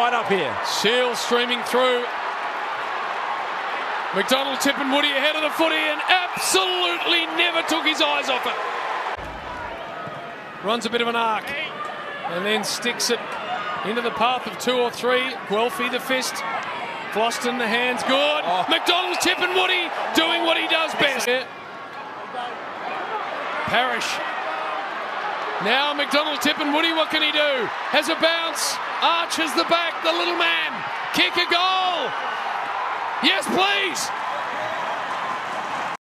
right up here. Shiel streaming through. McDonald-Tipungwuti ahead of the footy and absolutely never took his eyes off it. Runs a bit of an arc and then sticks it into the path of two or three. Guelfi the fist. Floston the hands good. Oh. McDonald-Tipungwuti doing what he does best. Parish. Now McDonald-Tipungwuti. What can he do? Has a bounce. Arches the back. The little man. Kick a goal. Yes, please.